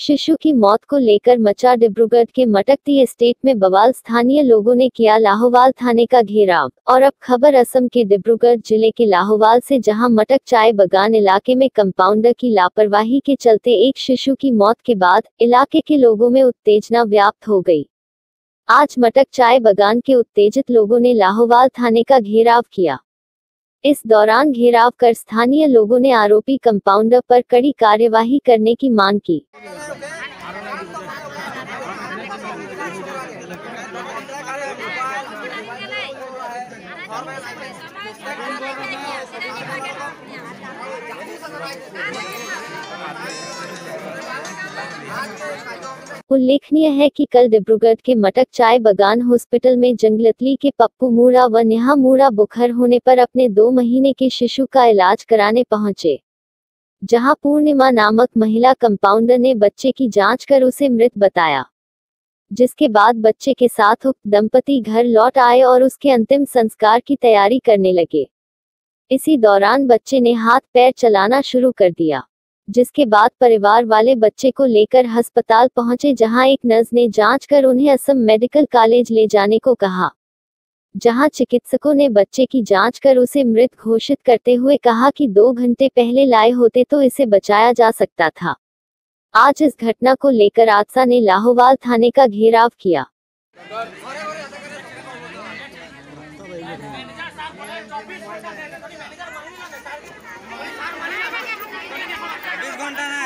शिशु की मौत को लेकर मचा डिब्रूगढ़ के मटकती एस्टेट में बवाल स्थानीय लोगों ने किया लाहौवाल थाने का घेराव। और अब खबर असम के डिब्रूगढ़ ज़िले के लाहौवाल से जहाँ मटक चाय बगान इलाके में कंपाउंडर की लापरवाही के चलते एक शिशु की मौत के बाद इलाके के लोगों में उत्तेजना व्याप्त हो गई। आज मटक चाय बगान के उत्तेजित लोगों ने लाहौवाल थाने का घेराव किया। इस दौरान घेराव कर स्थानीय लोगों ने आरोपी कंपाउंडर पर कड़ी कार्यवाही करने की मांग की। उल्लेखनीय है कि कल डिब्रूगढ़ के मटक चाय बगान हॉस्पिटल में जंगलतली के पप्पू मूड़ा व नेहा मूड़ा बुखार होने पर अपने दो महीने के शिशु का इलाज कराने पहुँचे, जहाँ पूर्णिमा नामक महिला कंपाउंडर ने बच्चे की जाँच कर उसे मृत बताया, जिसके बाद बच्चे के साथ उक्त दंपति घर लौट आए और उसके अंतिम संस्कार की तैयारी करने लगे। इसी दौरान बच्चे ने हाथ पैर चलाना शुरू कर दिया, जिसके बाद परिवार वाले बच्चे को लेकर अस्पताल पहुँचे जहाँ एक नर्स ने जाँच कर उन्हें असम मेडिकल कॉलेज ले जाने को कहा। जहाँ चिकित्सकों ने बच्चे की जाँच कर उसे मृत घोषित करते हुए कहा कि दो घंटे पहले लाए होते तो इसे बचाया जा सकता था। आज इस घटना को लेकर आदसा ने लाहौवाल थाने का घेराव किया। बीस घंटा ना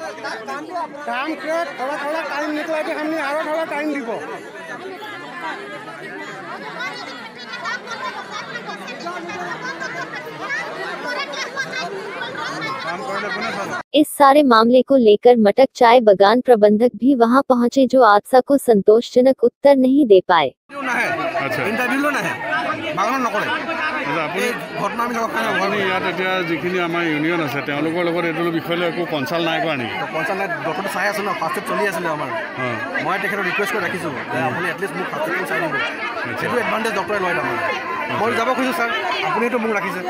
काम के थोड़ा थोड़ा टाइम निकला कि हमने आरो थोड़ा टाइम দিব काम करने पुनः चलो इस सारे मामले को लेकर मटक चाय बगान प्रबंधक भी वहाँ पहुँचे जो हादसा को संतोषजनक उत्तर नहीं दे पाए। নাহে আচ্ছা আপুনি ঘটনা আমি আপুনি ইয়াত এতিয়া যিখিনি আমাৰ ইউনিয়ন আছে তেওঁলোকৰ লগত এইটো বিষয় লৈ একো কনচাল্ট নাই কৰা নেকি? পঞ্চায়ত ডক্টৰটো চাই আছে ন ফাৰ্ষ্ট এড চলি আছিলে আমাৰ। মই তেখেতক ৰিকুৱেষ্ট কৰি ৰাখিছোঁ আপুনি এটলিষ্ট মোক ফাৰ্ষ্ট চাই দিব। সেইটো এডভান্টেজ ডক্টৰে লয় তাৰমানে। মই যাব খুজিছোঁ ছাৰ আপুনিতো মোক ৰাখিছে।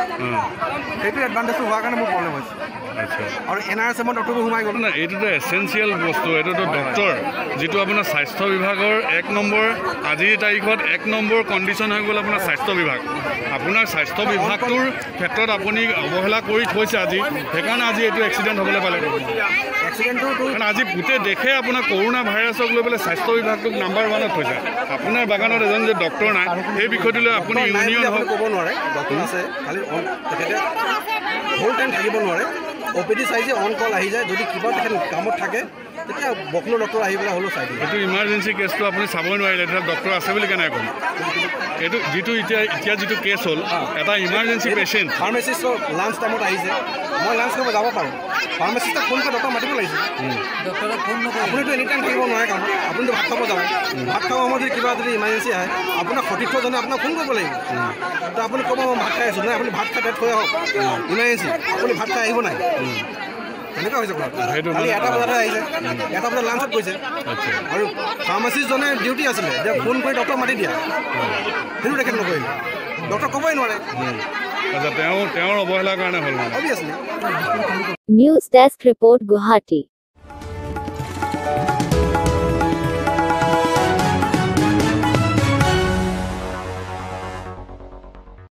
সেইটো এডভান্টেজটো হোৱাৰ কাৰণে মোৰ প্ৰব্লেম হৈছে। আচ্ছা। আৰু এন আৰ এছ এমৰ ডক্টৰবোৰ সোমাই গ'ল। নাই এইটোতো এচেঞ্চিয়েল বস্তু এইটোতো ডক্তৰ যিটো আপোনাৰ স্বাস্থ্য বিভাগৰ এক নম্বৰ আজিৰ তাৰিখত এক নম্বৰ কণ্ডিশ্যন হৈ গ'ল আপোনাৰ স্বাস্থ্য বিভাগ। আপোনাৰ স্বাস্থ্য বিভাগটোৰ ক্ষেত্ৰত আপুনি অৱহেলা কৰি থৈছে আজি। সেইকাৰণে আজি এইটো এক্সিডেণ্ট হ'বলৈ পালে। কাৰণ আজি গোটেই দেশে আপোনাৰ কৰোণা ভাইৰাছক লৈ পেলাই স্বাস্থ্য বিভাগটোক নাম্বাৰ ওৱানত থৈছে। আপোনাৰ বাগানত এজন যে ডক্তৰ নাই সেই বিষয়টো লৈ আপুনি ইউনিয়ন হওক। ক'ব নোৱাৰে ডক্টৰ আছে খালি থাকিব নোৱাৰে। অ' পি ডি চাই যে অন কল আহি যায় যদি কিবা তেখেত কামত থাকে তেতিয়া বকলো ডক্টৰ আহি পেলাই হ'লেও চাই দিয়ে এইটো ইমাৰ্জেঞ্চি কেছটো আপুনি চাবই নোৱাৰিলে তেতিয়া ডক্তৰ আছে বুলি কেনেকৈ ক'ম? এইটো যিটো এতিয়া এতিয়া যিটো কেছ হ'ল এটা ইমাৰ্জেঞ্চি পেচেণ্ট ফাৰ্মাচিষ্টৰ লাঞ্চ টাইমত আহিছে। মই লাঞ্চ কৰিব যাব পাৰোঁ। ফাৰ্মাচিষ্টক ফোন কৰি ডক্টৰ মাতিব লাগিছে আপুনিতো এনি টাইম থাকিব নোৱাৰে কামত। আপুনিতো ভাত খাব যাব। ভাত খাব সময়ত যদি কিবা যদি ইমাৰ্জেঞ্চি আহে আপোনাক সতীৰ্থজনে আপোনাক ফোন কৰিব লাগিব। তো আপুনি ক'ব মই ভাত খাই আছোঁ। নাই আপুনি ভাত খাই তাত থৈ আহক। ইমাৰ্জেঞ্চি আপুনি ভাত খাই আহিব নাই। তেনেকৈ হৈছে খালি এটা বজাতহে আহিছে। এটা বজাত লাঞ্চত গৈছে। আৰু ফাৰ্মাচিষ্টজনে ডিউটি আছিলে। যে ফোন কৰি ডক্টৰ মাতি দিয়া। সেইটো তেখেত নকৰিলে। ডক্টৰ ক'বই নোৱাৰে। তেওঁৰ অৱহেলাৰ কাৰণে হ'ল নিউজ ডেস্ক ৰিপৰ্ট গুৱাহাটী